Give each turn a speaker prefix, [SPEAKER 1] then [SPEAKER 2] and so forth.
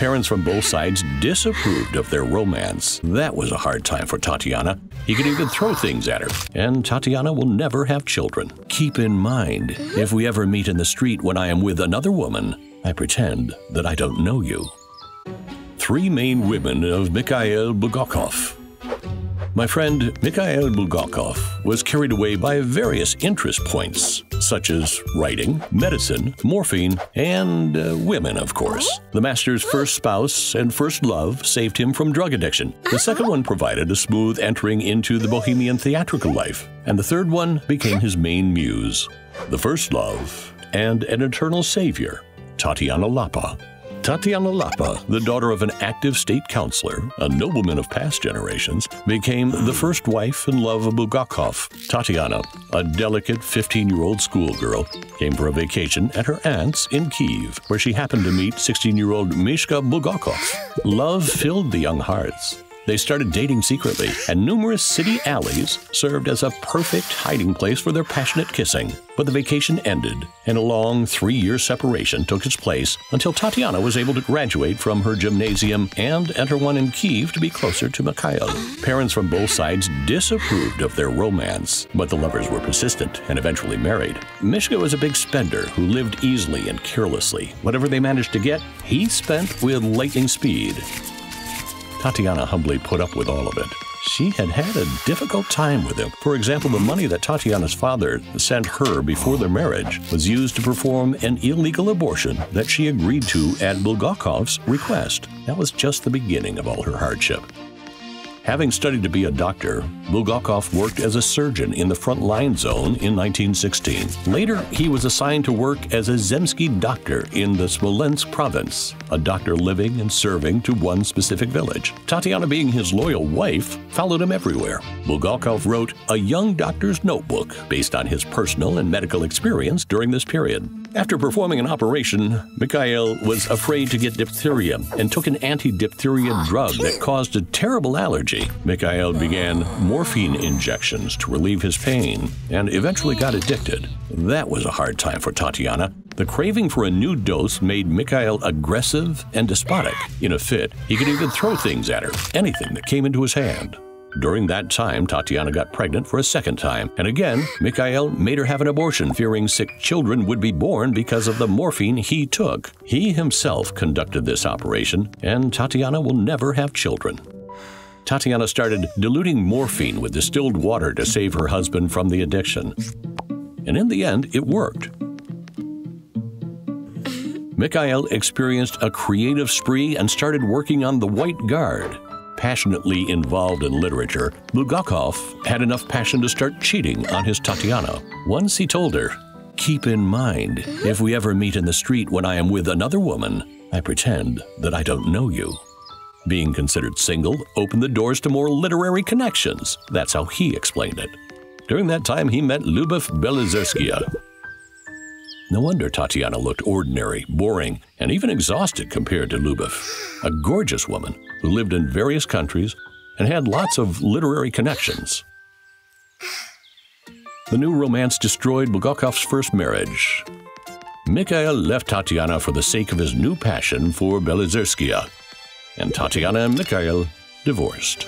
[SPEAKER 1] Parents from both sides disapproved of their romance. That was a hard time for Tatiana. He could even throw things at her, and Tatiana will never have children. Keep in mind, if we ever meet in the street when I am with another woman, I pretend that I don't know you. Three main women of Mikhail Bulgakov. My friend Mikhail Bulgakov was carried away by various interest points, such as writing, medicine, morphine, and uh, women, of course. The master's first spouse and first love saved him from drug addiction. The second one provided a smooth entering into the bohemian theatrical life. And the third one became his main muse. The first love and an eternal savior, Tatiana Lappa. Tatiana Lappa, the daughter of an active state councilor, a nobleman of past generations, became the first wife and love of Bulgakov. Tatiana, a delicate 15 year old schoolgirl, came for a vacation at her aunt's in Kiev, where she happened to meet 16 year old Mishka Bulgakov. Love filled the young hearts. They started dating secretly, and numerous city alleys served as a perfect hiding place for their passionate kissing. But the vacation ended, and a long three year separation took its place until Tatiana was able to graduate from her gymnasium and enter one in Kiev to be closer to Mikhail. Parents from both sides disapproved of their romance, but the lovers were persistent and eventually married. Mishka was a big spender who lived easily and carelessly. Whatever they managed to get, he spent with lightning speed. Tatiana humbly put up with all of it. She had had a difficult time with him. For example, the money that Tatiana's father sent her before their marriage was used to perform an illegal abortion that she agreed to at Bulgakov's request. That was just the beginning of all her hardship. Having studied to be a doctor, Bulgakov worked as a surgeon in the front line zone in 1916. Later, he was assigned to work as a Zemsky doctor in the Smolensk province, a doctor living and serving to one specific village. Tatiana, being his loyal wife, followed him everywhere. Bulgakov wrote A Young Doctor's Notebook based on his personal and medical experience during this period. After performing an operation, Mikhail was afraid to get diphtheria and took an anti diphtheria drug that caused a terrible allergy. Mikhail began morphine injections to relieve his pain and eventually got addicted. That was a hard time for Tatiana. The craving for a new dose made Mikhail aggressive and despotic. In a fit, he could even throw things at her, anything that came into his hand. During that time, Tatiana got pregnant for a second time, and again, Mikhail made her have an abortion, fearing sick children would be born because of the morphine he took. He himself conducted this operation, and Tatiana will never have children. Tatiana started diluting morphine with distilled water to save her husband from the addiction. And in the end, it worked. Mikhail experienced a creative spree and started working on the White Guard. Passionately involved in literature, Bulgakov had enough passion to start cheating on his Tatiana. Once he told her, Keep in mind, if we ever meet in the street when I am with another woman, I pretend that I don't know you. Being considered single opened the doors to more literary connections. That's how he explained it. During that time, he met Lubov Belozerskaya. No wonder Tatiana looked ordinary, boring, and even exhausted compared to Lubov, a gorgeous woman who lived in various countries and had lots of literary connections. The new romance destroyed Bulgakov's first marriage. Mikhail left Tatiana for the sake of his new passion for Belozerskaya, and Tatiana and Mikhail divorced.